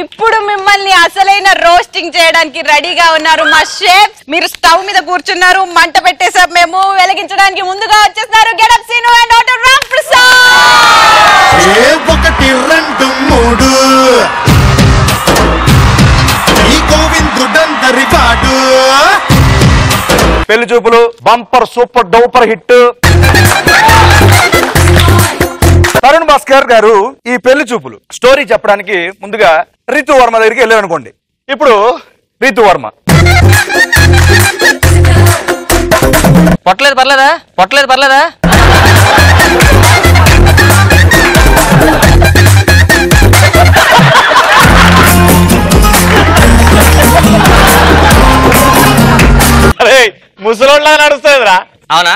ఇప్పుడు మిమ్మల్ని అసలైన రోస్టింగ్ చేయడానికి రెడీగా ఉన్నారు మా షేఫ్. మీరు స్టవ్ మీద కూర్చున్నారు మంట పెట్టేసాం మేము వెలిగించడానికి ముందుగా వచ్చేస్తారు getup Seenu and doctor Ram Prasad ఒకటి రెండు మూడు. ఈ గోవిందుడందరి వాడు. Pelli Choopulu bumper super duper hit. Bhaskar గారు ఈ పెళ్ళి చూపులు స్టోరీ చెప్పడానికి ముందుగా రితు వర్మ దగ్గరికి వెళ్ళారు అనుకోండి ఇప్పుడు రితు వర్మ. పొట్టలేదు పర్లేదా? పొట్టలేదు పర్లేదా? ముసలోడ్లా నడుస్తుందిరా అవునా?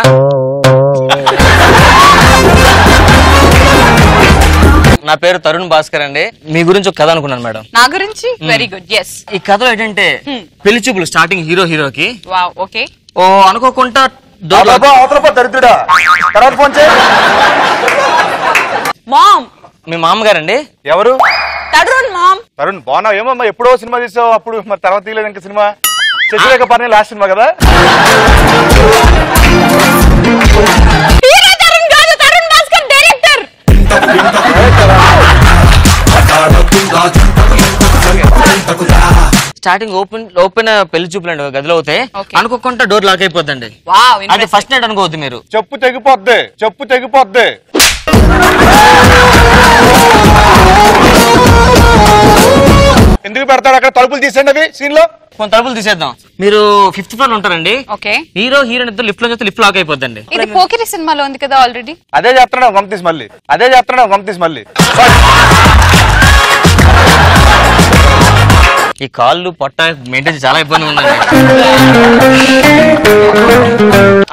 నా పేరు తరుణ్ భాస్కర్ అండి. మీ గురించి ఒక కథ అనుకున్నాను మేడం. నా గురించి? వెరీ గుడ్ ఎస్ ఈ కథలో ఏంటంటే పెళ్ళి చూపులు స్టార్టింగ్ హీరో హీరోకి. వావ్ ఓకే ఓ అనుకోకుండా lock- అవతల దరిద్రుడా. తర్వాత ఫోన్ చేయి. మామ్ మీ మామగారండి? ఎవరు? తరుణ్ మామ్ తరుణ్ బాగున్నావు? ఏమమ్మా ఎప్పుడో సినిమా తీసావు? అప్పుడు మరి తర్వాత తీయలేదు ఇంకా సినిమా. శశిరేఖ పని లాస్ట్ సినిమా కదా? హీరో తరుణ్ కాదు Tarun Bhaskar director. Starting open open పెళ్ళి చూపులు అండి గదిలో అవుతాయి Okay. అనుకోకుండా డోర్ లాక్ అయిపోద్దండి. వావ్ అది ఫస్ట్ నైట్ అనుకోవద్దు మీరు. చెప్పు తెగిపోద్ది చెప్పు తెగిపోద్ది. ఎందుకు పెడతాడు అక్కడ తలుపులు తీసండి అవి సీన్లో? కొన్ని తలుపులు తీసేద్దాం. మీరు ఫిఫ్త్ ఫ్లోర్ ఉంటారండి. ఓకే హీరో హీరోయిన్ ఇద్దరు లిఫ్ట్లో చూస్తే లిఫ్ట్ లాక్ అయిపోద్దండి. ఇది పోకిరి సినిమాలో ఉంది కదా ఆల్రెడీ అదే చెప్తున్నాడు గమ్ తీసి మళ్ళీ. అదే చెప్తున్నాడు గమ్ తీసి మళ్ళీ. ఈ కాళ్ళు పొట్ట మెయింటైన్ చాలా ఇబ్బంది ఉందండి.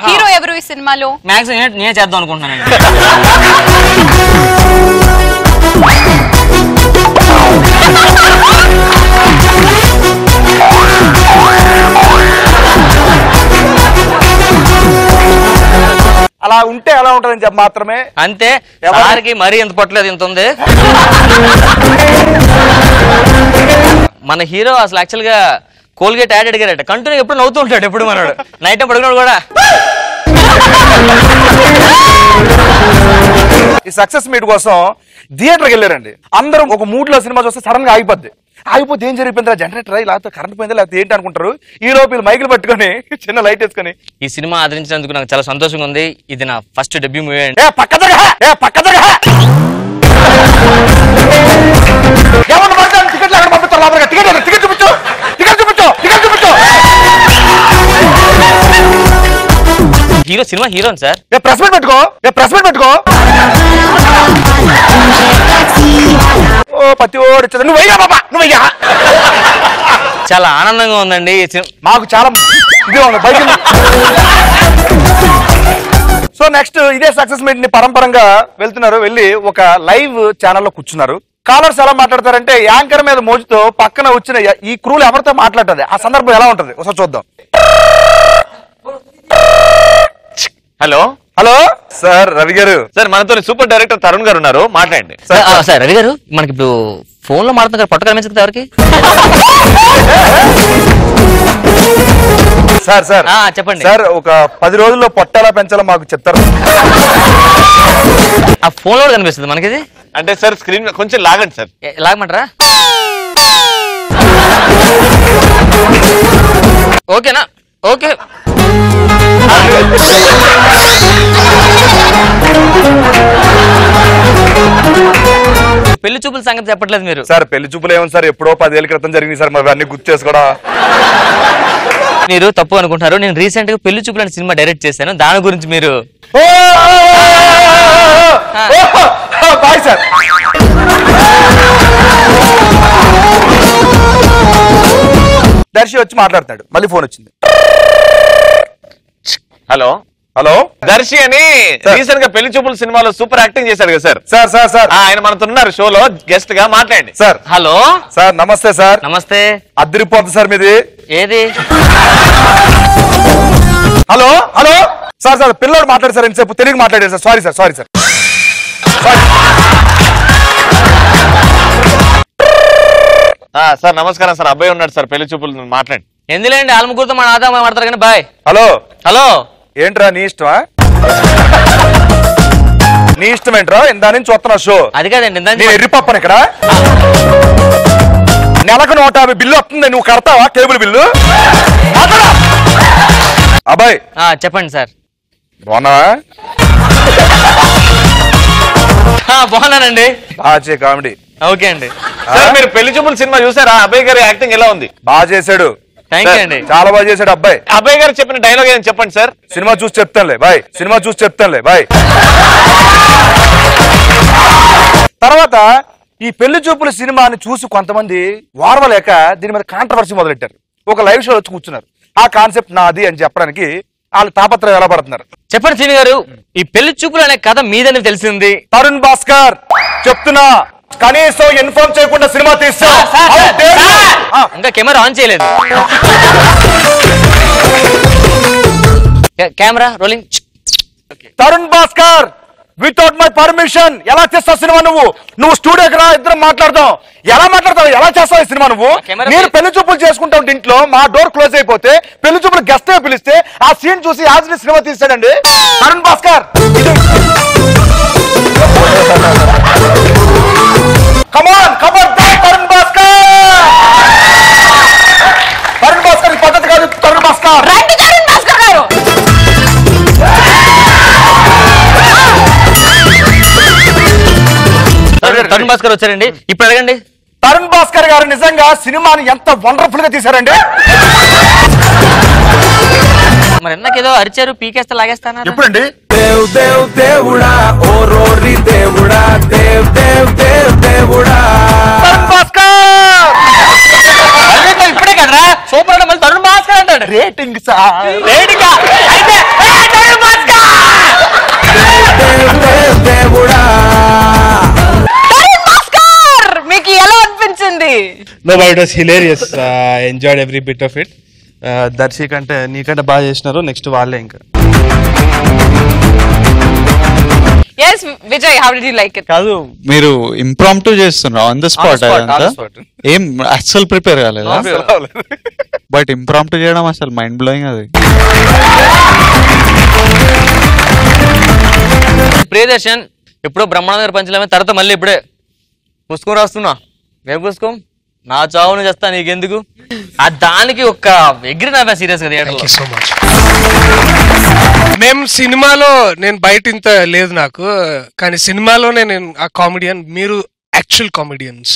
హీరో ఎవరు ఈ సినిమాలో? మ్యాక్సిమం నేనే- నేనే చేద్దాం అనుకుంటున్నానండి. అలా ఉంటే ఎలా ఉంటదని చెప్పి మాత్రమే. అంతే. ఎవరు? సార్కి మరీ ఎంత పొట్టలేదు ఇంత ఉంది. మన హీరో అసలు యాక్చువల్గా కోల్గేట్ యాడ్ అడిగారట. కంటిన్యూ ఎప్పుడు నవ్వుతూ ఉంటాడు ఎప్పుడు మనోడు. నైట్ పడుకున్నాడు కూడా. ఈ సక్సెస్ మీట్ కోసం థియేటర్కి వెళ్ళారండి. అందరూ ఒక మూడ్లో సినిమా చూస్తే సడన్గా ఆగిపోద్ది. ఆగిపోతే ఏం జరిగిపోయిందిరా? జనరేటర్ లేకపోతే కరెంట్ పోయిందా? లేకపోతే ఏంటి అనుకుంటారు? ఈ లోపు వీళ్ళు మైకులు పట్టుకొని చిన్న లైట్ వేసుకొని. ఈ సినిమా ఆదరించినందుకు నాకు చాలా సంతోషంగా ఉంది. ఇది నా ఫస్ట్ డెబ్యూ మూవీ అండి. పక్క జరగ పక్క జరగ హీరో సినిమా హీరోని సార్. ఏ ప్రెస్ మీట్ పెట్టుకో. ఏ ప్రెస్ మీట్ పెట్టుకో. ఓ పత్తి ఓడి. నువ్వు బాబా? నువ్వు చాలా ఆనందంగా ఉందండి ఈ మాకు చాలా ఉంది సో నెక్స్ట్ ఇదే సక్సెస్ మీట్ని పరంపరంగా వెళ్తున్నారు. వెళ్ళి ఒక లైవ్ ఛానల్లో కూర్చున్నారు. కాలర్స్ ఎలా మాట్లాడతారంటే యాంకర్ మీద మోజుతో పక్కన వచ్చిన య- ఈ క్రూలు ఎవరితో మాట్లాడుతుంది? ఆ సందర్భం ఎలా ఉంటది? ఒకసారి చూద్దాం. హలో? హలో? సార్ రవి గారు. సార్ మనతో సూపర్ డైరెక్టర్ తరుణ్ గారు ఉన్నారు. మాట్లాడండి. ఆ, సార్ రవి గారు మనకి ఇప్పుడు ఫోన్లో మాట్లాడుతున్నారు పట్టు కనిపించదు కదా ఎవరికి? Sir sir. ఆ, చెప్పండి. సార్ ఒక పది రోజుల్లో పొట్ట ఎలా పెంచాలో మాకు చెప్తారు? ఆ ఫోన్లో కనిపిస్తుంది మనకి ఇది అంటే సార్ స్క్రీన్ కొంచెం లాగండి సార్. లాగమంటారా? ఓకేనా? ఓకే. పెళ్ళి చూపుల సంగతి చెప్పట్లేదు మీరు. సార్ పెళ్ళి చూపులు ఏమో సార్ ఎప్పుడో పదేళ్ళ క్రితం జరిగింది సార్ మరి అన్ని గుర్తు చేసుకోవడం మీరు తప్పు అనుకుంటున్నారు. నేను రీసెంట్గా పెళ్ళి చూపులు అనే సినిమా డైరెక్ట్ చేశాను. దాని గురించి మీరు బాయ్ సార్. దర్శి వచ్చి మాట్లాడతాడు. మళ్ళీ ఫోన్ వచ్చింది. హలో. హలో? దర్శి అని సార్. రీసెంట్గా పెళ్ళి చూపుల సినిమాలో సూపర్ యాక్టింగ్ చేశాడు కదా సార్? Sir sir sir. ఆయన మనతో ఉన్నారు షోలో గెస్ట్గా మాట్లాడండి. సార్. హలో? సార్ నమస్తే సార్. నమస్తే. అద్దరిపోద్ది సార్ మీది. ఏది? Hello hello. సార్ సార్ పిల్లోడు మాట్లాడు సార్ ఎంతసేపు తెలుగు మాట్లాడారు sir. Sorry sir sorry sir. Sorry ఆ, సార్ నమస్కారం సార్. అబ్బాయి ఉన్నాడు సార్ పెళ్ళి చూపులు మాట్లాడండి. ఎందులేండి ఆలముకూరుతో మన ఆదా మాడతారు కానీ బాయ్. హలో. హలో. ఏంట్రా నీ ఇష్టమా? నీ ఇష్టం ఏంట్రా? ఇందా నుంచి వస్తున్నా షో. అది కాదండి నేను ఎర్రిపప్పను ఇక్కడ. నెలకు నూట యాభై బిల్లు వస్తుంది నువ్వు కడతావా కేబుల్ బిల్లు. అబ్బాయి. ఆ, చెప్పండి సార్. బాగున్నావా? ఆ, బాగున్నానండి. బాగా కామెడీ. ఓకే అండి. సార్ మీరు పెళ్ళి చూపులు సినిమా చూసారా? అబ్బాయి గారి యాక్టింగ్ ఎలా ఉంది? బాగా చేశాడు. థ్యాంక్ యూ అండి. చాలా బాగా చేశాడు అబ్బాయి. అబ్బాయి గారు చెప్పిన డైలాగ్ ఏం చెప్పండి సార్ సినిమా చూసి చెప్తానులే బాయ్. సినిమా చూసి చెప్తానులే బాయ్. తర్వాత ఈ పెళ్ళి చూపుల సినిమాని చూసి కొంతమంది వారవలేక దీని మీద కాంట్రవర్సీ మొదలెట్టారు. ఒక లైవ్ షో వచ్చి కూర్చున్నారు. ఆ కాన్సెప్ట్ నాది అని చెప్పడానికి వాళ్ళు తాపత్రయం ఎలా పడుతున్నారు? చెప్పండి శ్రీని గారు ఈ పెళ్ళి చూపులు అనే కథ మీదని తెలిసింది? తరుణ్ భాస్కర్ చెప్తున్నా. కనీసం ఇన్ఫార్మ్ చేయకుండా సినిమా తీస్తా. ఇంకా కెమెరా ఆన్ చేయలేదు. Camera rolling. Tarun Bhaskar without my permission ఎలా చేస్తావు సినిమా నువ్వు? నువ్వు స్టూడియోకి రా ఇద్దరం మాట్లాడదాం. ఎలా మాట్లాడతావు? ఎలా చేస్తావు ఈ సినిమా నువ్వు? నేను. పెళ్ళి చూపులు చేసుకుంటాం ఇంట్లో మా డోర్ క్లోజ్ అయిపోతే పెళ్ళి చూపులు గెస్ట్ పిలిస్తే ఆ సీన్ చూసి యాజ్ని cinema తీసాడండి Tarun Bhaskar come on come on Tarun Bhaskar Tarun Bhaskar ఈ పద్ధతి కాదు తరుణ్ భాస్కర్ రండి తరుణ్ భాస్కర్ గారు. తరుణ్ భాస్కర్ వచ్చారండి. ఇప్పుడు అడగండి. తరుణ్ భాస్కర్ గారు నిజంగా సినిమాని ఎంత వండర్ఫుల్గా తీశారండి? మరి ఎన్నకేదో అరిచారు పీకేస్తే లాగేస్తానా? ఎప్పుడండి? దేవ్ దేవ్ దేవుడా ఓ రోరి దేవుడా దేవ్ దేవ్ దేవ్ దేవుడా ఇప్పుడే కదరా సూపర్ అంటే మళ్ళీ తరుణ్ భాస్కర్ అంటాడు రేటింగ్ సార్ రేటుగా అయితే ఏ, తరుణ్ భాస్కర్ దేవ్ దేవ్ దేవుడా తరుణ్ భాస్కర్ మీకు ఎలా అనిపించింది no but it was hilarious enjoyed every bit of it Darshi కంటే నీకంటే బాగా చేసినారు నెక్స్ట్ వాళ్ళే ఇంకా yes Vijay how did you like it కాదు మీరు ఇంప్రాంప్టు చేస్తున్నారు. On the spot spot, on the అదంతా? spot. ఏం అస్సలు ప్రిపేర్ కాలేదా? బట్ ఇంప్రాంప్టు చేయడం అసలు మైండ్ బ్లోయింగ్ అది. ప్రియదర్శన్ ఎప్పుడో బ్రహ్మాండ గారు పంచలేమే తర్వాత మళ్ళీ ఇప్పుడే. పుస్తకం రాస్తున్నా. రేపు పుస్తకం? నా చావును చేస్తా నీకెందుకు? ఆ దానికి ఒక ఎగిరి నవ్వా సీరియస్గా థియేటర్లో సో మచ్ మేము సినిమాలో నేను బయట ఇంత లేదు నాకు కానీ సినిమాలోనే నేను ఆ కామెడియన్ మీరు యాక్చువల్ కామెడియన్స్